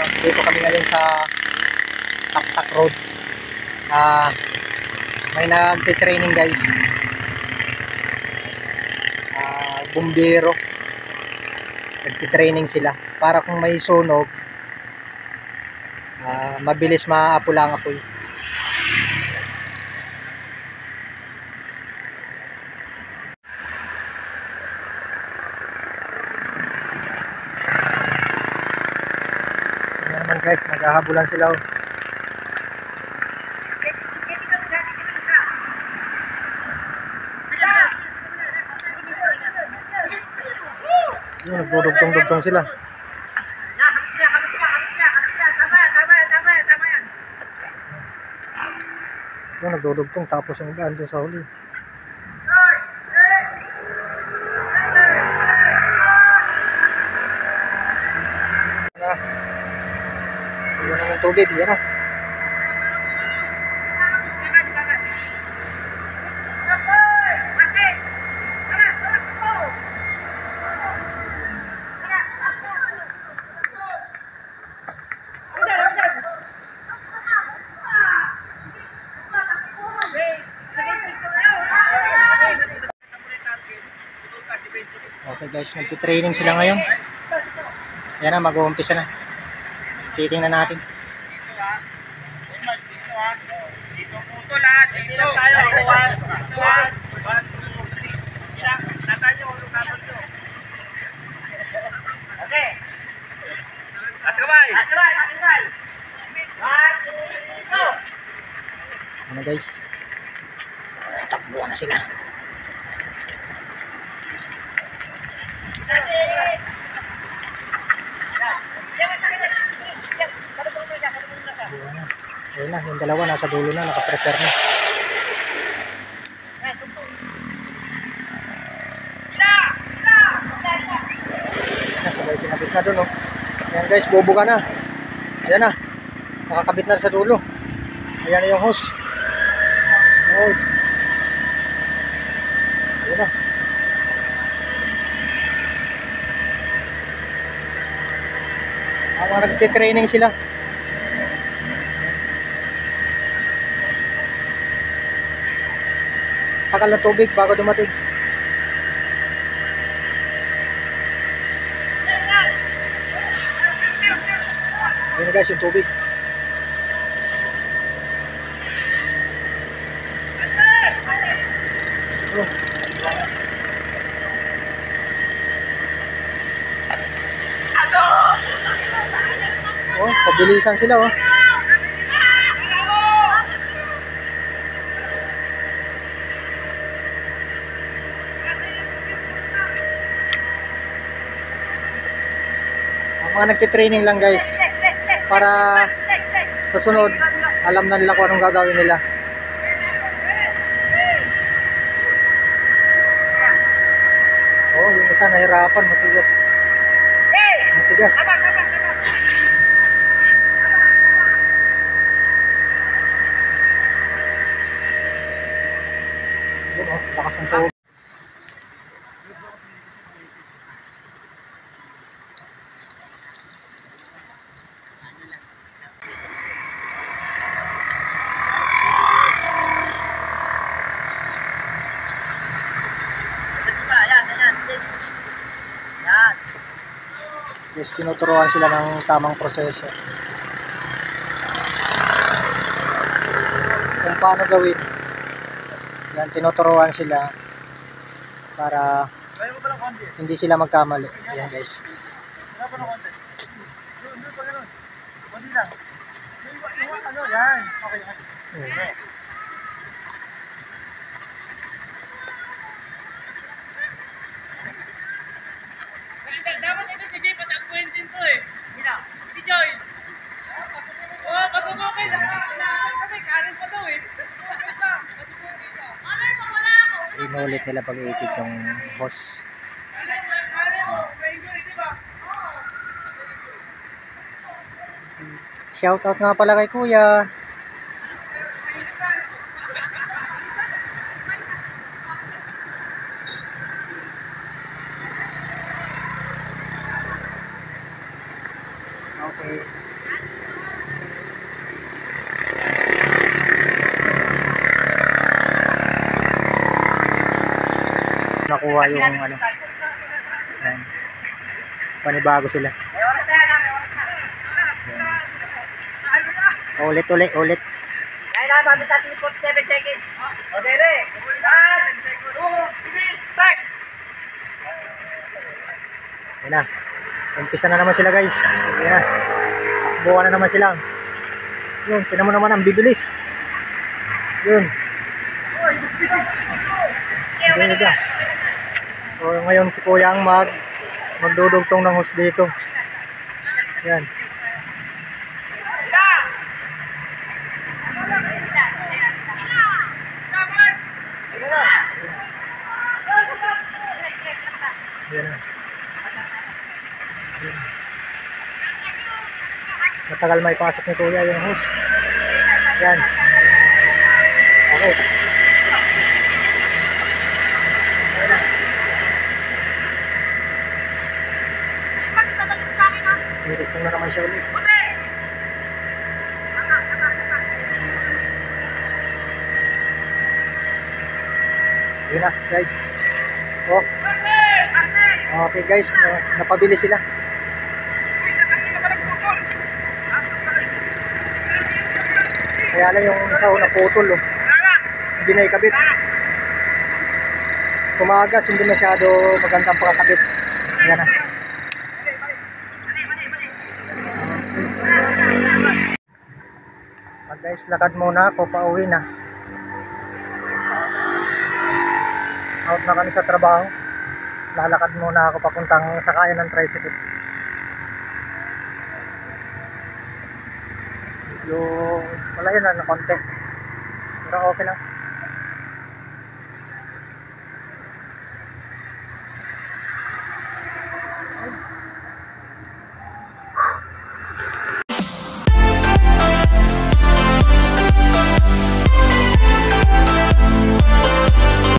ano, dito kami ngayon sa Taktak Road. Ah, may nagte-training guys. Ah, bumbero. Nagte-training sila para kung may sunog ah, mabilis maapula ang apoy. Ayan naman guys, naghahabulan sila. oh. Yun, nagdudugtong-dugtong sila. Yun, nagdudugtong tapos yung iba andun sa huli. Yung tubig, yan na. Okay guys, nagtitraining sila ngayon. Yan na, mag-uumpisa na. Titingnan natin. Dito po lahat. Dito. Dito ha. One, two, three. Ilang. Tatan nyo. Ulong naman nyo. Okay. Taas kamay. Taas kamay. Taas kamay. One, two, three, go. Ano guys? Takbo na sila na. Ayun na, yung dalawa nasa dulo na, nakaprepare na. Sabay kinabit na dun, oh. Ayan guys, bobo na. Ayan na. Nakakabit na sa dulo. Ayan na yung hose. Guys. Ayan na. Ah, mga nagtitraining sila. Takal ng tubig bago dumating. Ayan na guys yung tubig. Oh. Oh, pabilisan sila oh. Mga nagtitraining lang guys para sa sunod alam na nila kung anong gagawin nila. Oh, yung isa nahirapan, matigas. Matigas. Oh, lakas ng tubig. Yes, tinuturuan sila ng tamang proseso. Kung paano gawin. Yan, tinuturuan sila para hindi sila magkamali. Yan guys. Kaya pa ng Inulit nila pag-iikot yung ba? Shout out nga pala kay kuya. Okay. Nakakuha yung ano. Yan. Panibago sila. May oras na yan, may oras na. Ulit, ulit, ulit. Kailangan bago sa 47 seconds. O, dere. 1, 2, 3, start! Yan na. Umpisa na naman sila guys. Yan na. Takbuhan na naman sila. Yun, tinan mo naman ang bibilis. Yun. Hindi ka. So, ngayon si Kuya ang mag magdudugtong ng hus dito. Yan. Matagal may pasok ni Kuya yung hus. Yan. Okay. Dudugtong na naman siya ulit. Yun na, guys. Oh. Okay, guys. Na, napabili sila. Kaya lang yung isa naputol, oh. Hindi na ikabit. Tumagas, hindi masyado magandang pakakabit. Ayan na. Guys, lakad muna ako, pauwi na. Out na kami sa trabaho. Lalakad muna ako papuntang sakayan ng tricycle. Medyo, wala yun na, na konti. Pero okay lang.